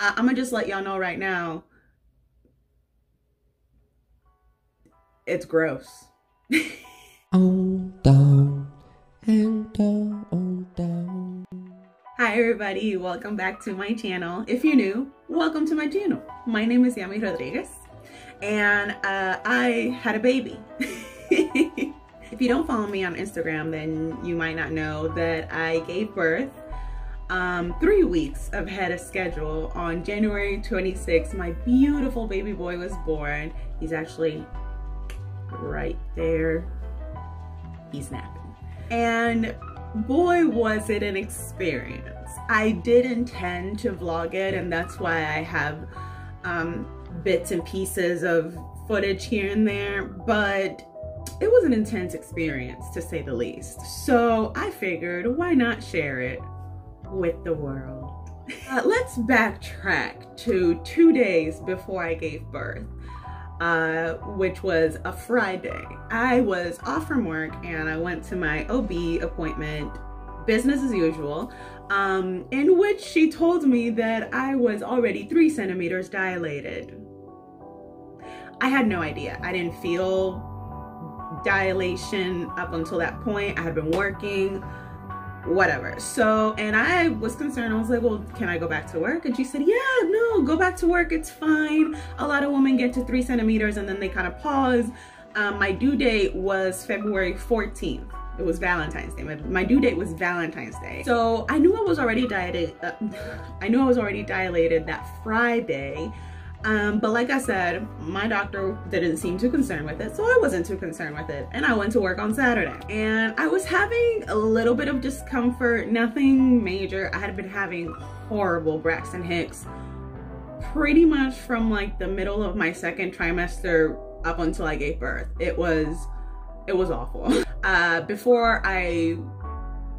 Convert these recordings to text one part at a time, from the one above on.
I, I'm gonna just let y'all know right now. It's gross. on down and down on down. Hi everybody, welcome back to my channel. If you're new, welcome to my channel. My name is Yami Rodriguez and uh, I had a baby. if you don't follow me on Instagram, then you might not know that I gave birth um, three weeks ahead of schedule. On January 26th, my beautiful baby boy was born. He's actually right there. He's napping. And boy, was it an experience. I did intend to vlog it, and that's why I have um, bits and pieces of footage here and there, but it was an intense experience to say the least. So I figured, why not share it with the world? Uh, let's backtrack to two days before I gave birth. Uh, which was a Friday. I was off from work and I went to my OB appointment, business as usual, um, in which she told me that I was already three centimeters dilated. I had no idea. I didn't feel dilation up until that point. I had been working whatever. So, and I was concerned. I was like, well, can I go back to work? And she said, yeah, no, go back to work. It's fine. A lot of women get to three centimeters and then they kind of pause. Um, my due date was February 14th. It was Valentine's Day. My, my, due date was Valentine's Day. So I knew I was already dilated. Uh, I knew I was already dilated that Friday. Um, but like I said, my doctor didn't seem too concerned with it, so I wasn't too concerned with it. And I went to work on Saturday. And I was having a little bit of discomfort, nothing major. I had been having horrible Braxton Hicks pretty much from like the middle of my second trimester up until I gave birth. It was, it was awful. Uh, before I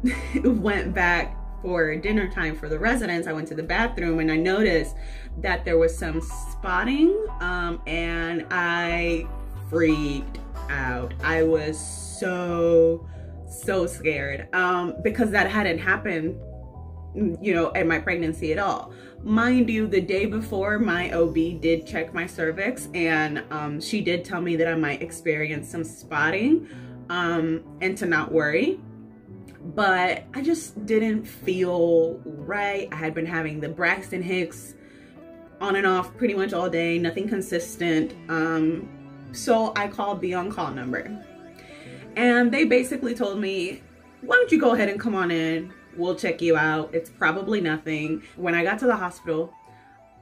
went back for dinner time for the residents, I went to the bathroom and I noticed that there was some spotting um, and I freaked out. I was so, so scared um, because that hadn't happened, you know, in my pregnancy at all. Mind you, the day before my OB did check my cervix and um, she did tell me that I might experience some spotting um, and to not worry but I just didn't feel right. I had been having the Braxton Hicks on and off pretty much all day, nothing consistent. Um, so I called the on-call number and they basically told me, why don't you go ahead and come on in? We'll check you out. It's probably nothing. When I got to the hospital,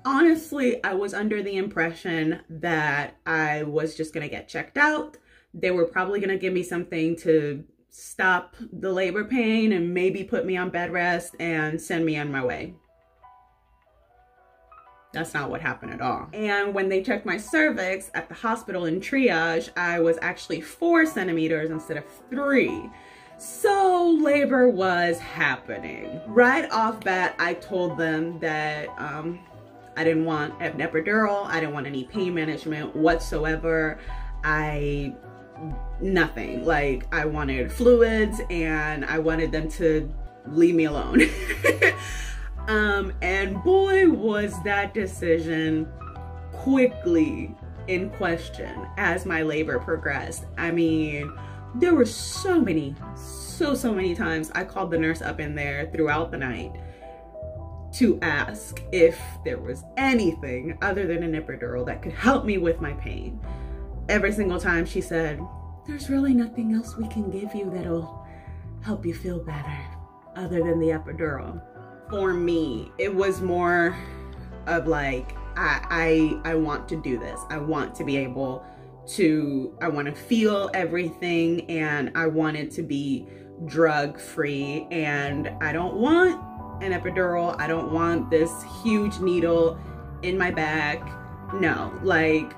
honestly, I was under the impression that I was just gonna get checked out. They were probably gonna give me something to stop the labor pain and maybe put me on bed rest and send me on my way. That's not what happened at all. And when they checked my cervix at the hospital in triage, I was actually four centimeters instead of three. So labor was happening. Right off bat, I told them that um, I didn't want an epidural. I didn't want any pain management whatsoever. I nothing. Like I wanted fluids and I wanted them to leave me alone. um, and boy, was that decision quickly in question as my labor progressed. I mean, there were so many, so, so many times I called the nurse up in there throughout the night to ask if there was anything other than an epidural that could help me with my pain every single time she said, there's really nothing else we can give you that'll help you feel better other than the epidural. For me, it was more of like, I, I, I want to do this. I want to be able to, I want to feel everything and I want it to be drug free and I don't want an epidural. I don't want this huge needle in my back. No, like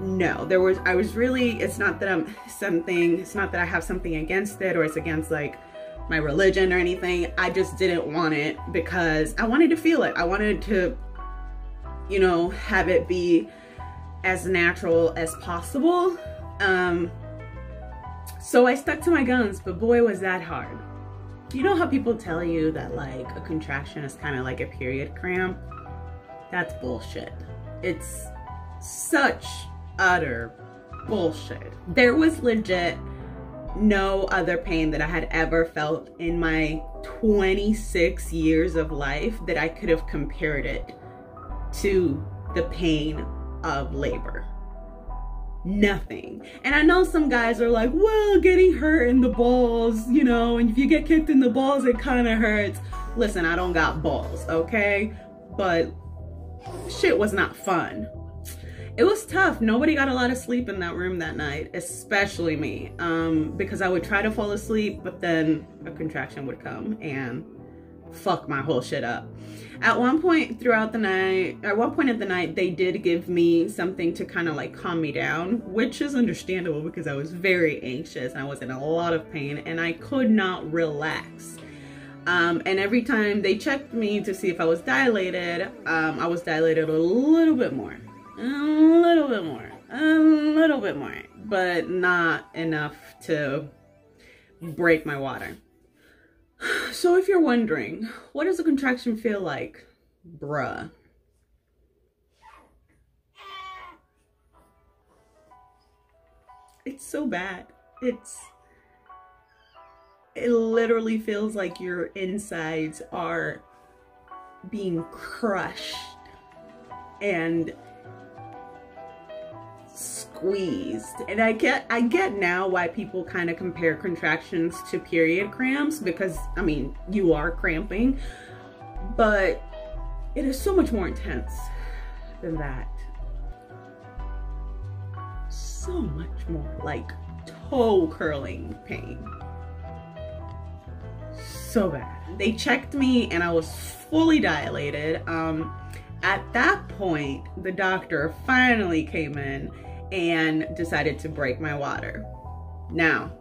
no there was i was really it's not that i'm something it's not that i have something against it or it's against like my religion or anything. I just didn't want it because i wanted to feel it. I wanted to you know have it be as natural as possible. Um so i stuck to my guns but boy was that hard. You know how people tell you that like a contraction is kind of like a period cramp? That's bullshit. It's such utter bullshit. There was legit no other pain that I had ever felt in my 26 years of life that I could have compared it to the pain of labor. Nothing. And I know some guys are like, well, getting hurt in the balls, you know, and if you get kicked in the balls, it kind of hurts. Listen, I don't got balls, okay? But shit was not fun it was tough. Nobody got a lot of sleep in that room that night, especially me, um, because I would try to fall asleep, but then a contraction would come and fuck my whole shit up. At one point throughout the night, at one point of the night, they did give me something to kind of like calm me down, which is understandable because I was very anxious and I was in a lot of pain and I could not relax. Um, and every time they checked me to see if I was dilated, um, I was dilated a little bit more a little bit more, a little bit more, but not enough to break my water. So if you're wondering, what does a contraction feel like? Bruh. It's so bad. It's, it literally feels like your insides are being crushed and squeezed. And I get I get now why people kind of compare contractions to period cramps because I mean, you are cramping, but it is so much more intense than that. So much more like toe curling pain. So bad. They checked me and I was fully dilated. Um, at that point, the doctor finally came in and decided to break my water. Now,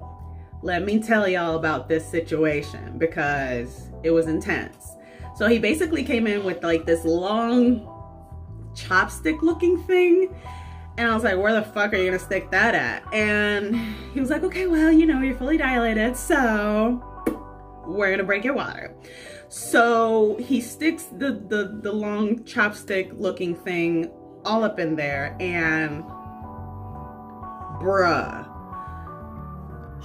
let me tell y'all about this situation because it was intense. So he basically came in with like this long chopstick looking thing. And I was like, where the fuck are you gonna stick that at? And he was like, okay, well, you know, you're fully dilated, so we're gonna break your water. So he sticks the, the, the long chopstick looking thing all up in there and bruh,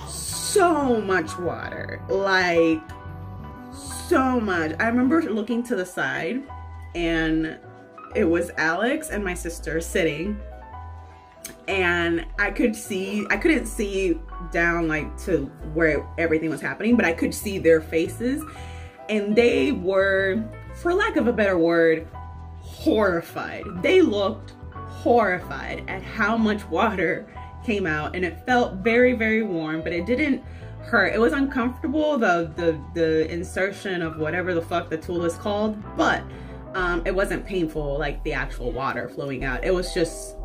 so much water, like so much. I remember looking to the side and it was Alex and my sister sitting and I could see, I couldn't see down like to where everything was happening, but I could see their faces and they were, for lack of a better word, horrified. They looked horrified at how much water came out and it felt very, very warm, but it didn't hurt. It was uncomfortable, the, the, the insertion of whatever the fuck the tool is called, but um, it wasn't painful like the actual water flowing out. It was just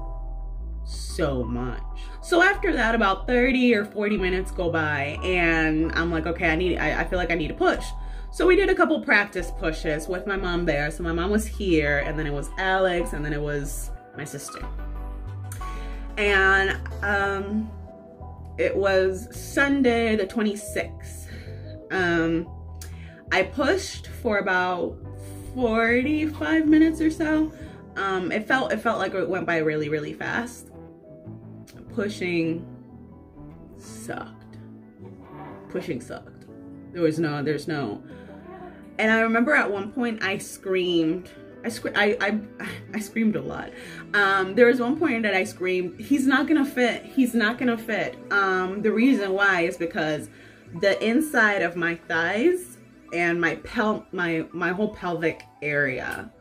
so much. So after that, about 30 or 40 minutes go by and I'm like, okay, I need, I, I feel like I need to push. So we did a couple practice pushes with my mom there. So my mom was here and then it was Alex and then it was my sister and um, it was Sunday the 26th. Um, I pushed for about 45 minutes or so. Um, it felt it felt like it went by really really fast. Pushing sucked. Pushing sucked. There was no there's no. And I remember at one point I screamed I, I, I, I screamed a lot. Um, there was one point that I screamed, he's not gonna fit, he's not gonna fit. Um, the reason why is because the inside of my thighs and my pel my my whole pelvic area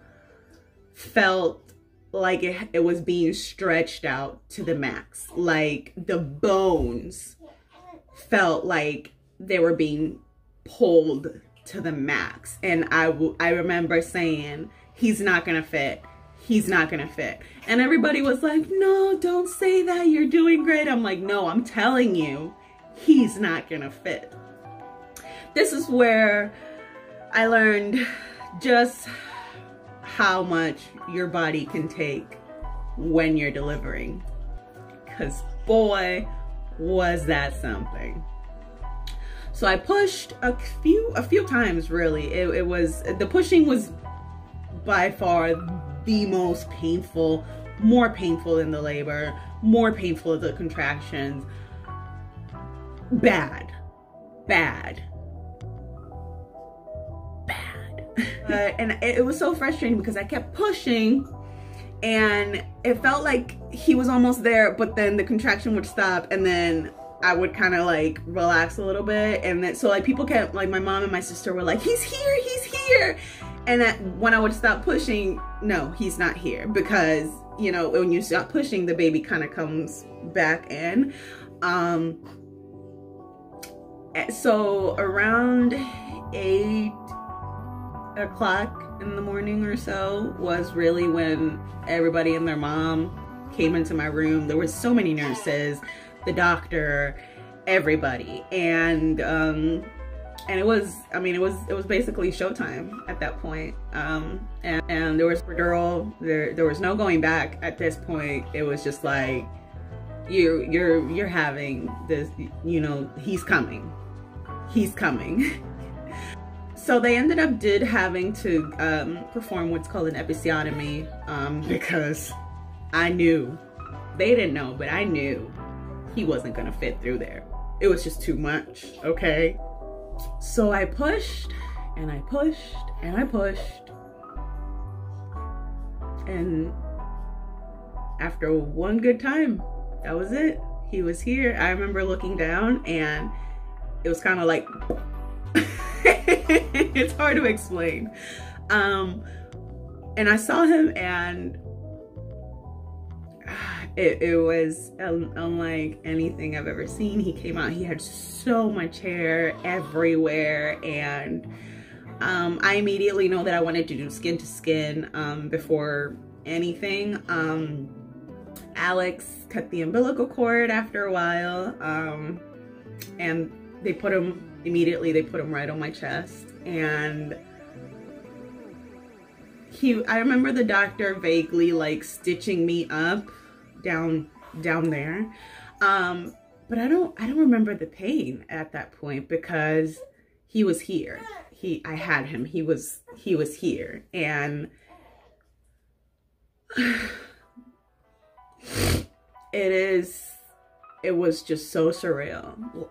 felt like it, it was being stretched out to the max. Like the bones felt like they were being pulled to the max. And I, I remember saying, he's not gonna fit. He's not gonna fit. And everybody was like no don't say that. You're doing great. I'm like no i'm telling you he's not gonna fit. This is where i learned just how much your body can take when you're delivering. Because boy was that something. So I pushed a few a few times really. It, it was the pushing was by far the most painful, more painful than the labor, more painful than the contractions. Bad. Bad. Bad. uh, and it was so frustrating because I kept pushing and it felt like he was almost there, but then the contraction would stop and then I would kind of like relax a little bit. And then, so like people kept, like my mom and my sister were like, he's here, he's here. And that when I would stop pushing, no, he's not here because, you know, when you stop pushing, the baby kind of comes back in. Um, so around eight o'clock in the morning or so was really when everybody and their mom came into my room. There were so many nurses, the doctor, everybody. And um, and it was, I mean, it was it was basically showtime at that point. Um, and, and there was epidural, there there was no going back at this point. It was just like you you're you're having this, you know, he's coming. He's coming. so they ended up did having to um, perform what's called an episiotomy um, because I knew, they didn't know, but I knew he wasn't gonna fit through there. It was just too much, okay? So I pushed and I pushed and I pushed. And after one good time, that was it. He was here. I remember looking down and it was kind of like, it's hard to explain. Um, and I saw him and it, it was unlike anything I've ever seen. He came out, he had so much hair everywhere and um, I immediately know that I wanted to do skin to skin um, before anything. Um, Alex cut the umbilical cord after a while um, and they put him immediately, they put him right on my chest and he, I remember the doctor vaguely like stitching me up down down there. Um, but I don't I don't remember the pain at that point because he was here. He I had him. He was he was here and it is it was just so surreal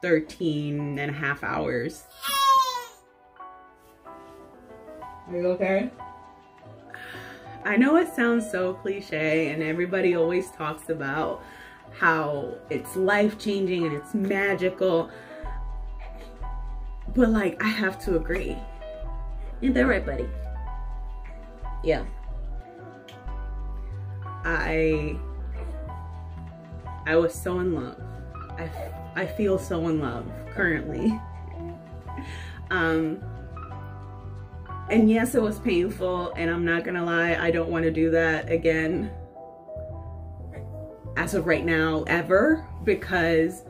13 and a half hours are you okay I know it sounds so cliche and everybody always talks about how it's life-changing and it's magical. But like, I have to agree. Ain't that right, buddy? Yeah. I, I was so in love. I, I feel so in love currently. um, and yes, it was painful and I'm not gonna lie, I don't wanna do that again as of right now, ever, because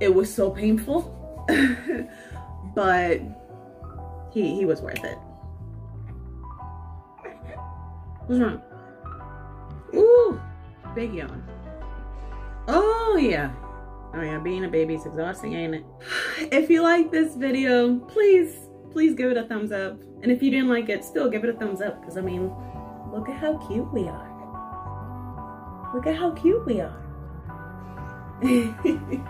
it was so painful. but he, he was worth it. What's wrong? Ooh, big yawn. Oh yeah. Oh yeah, being a baby is exhausting, ain't it? If you like this video, please please give it a thumbs up. And if you didn't like it, still give it a thumbs up. Because, I mean, look at how cute we are. Look at how cute we are.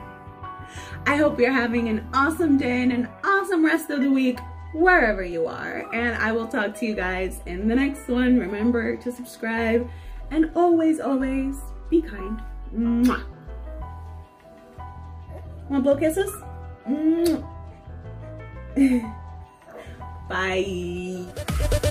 I hope you're having an awesome day and an awesome rest of the week wherever you are. And I will talk to you guys in the next one. Remember to subscribe and always, always be kind. Mwah. Want blow kisses? Mwah. Bye.